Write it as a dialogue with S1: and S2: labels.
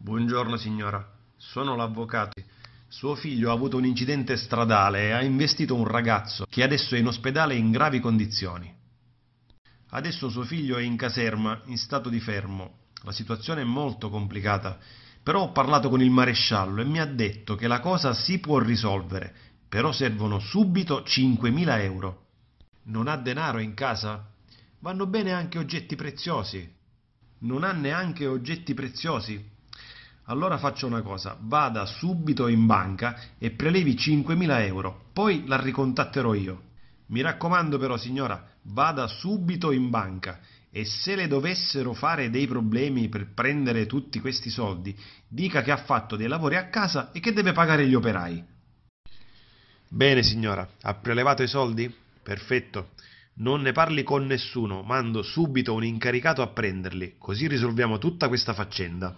S1: Buongiorno signora, sono l'avvocato. Suo figlio ha avuto un incidente stradale e ha investito un ragazzo che adesso è in ospedale in gravi condizioni. Adesso suo figlio è in caserma, in stato di fermo. La situazione è molto complicata, però ho parlato con il maresciallo e mi ha detto che la cosa si può risolvere, però servono subito 5.000 euro. Non ha denaro in casa? Vanno bene anche oggetti preziosi. Non ha neanche oggetti preziosi? Allora faccia una cosa, vada subito in banca e prelevi 5.000 euro, poi la ricontatterò io. Mi raccomando però signora, vada subito in banca e se le dovessero fare dei problemi per prendere tutti questi soldi, dica che ha fatto dei lavori a casa e che deve pagare gli operai. Bene signora, ha prelevato i soldi? Perfetto. Non ne parli con nessuno, mando subito un incaricato a prenderli, così risolviamo tutta questa faccenda.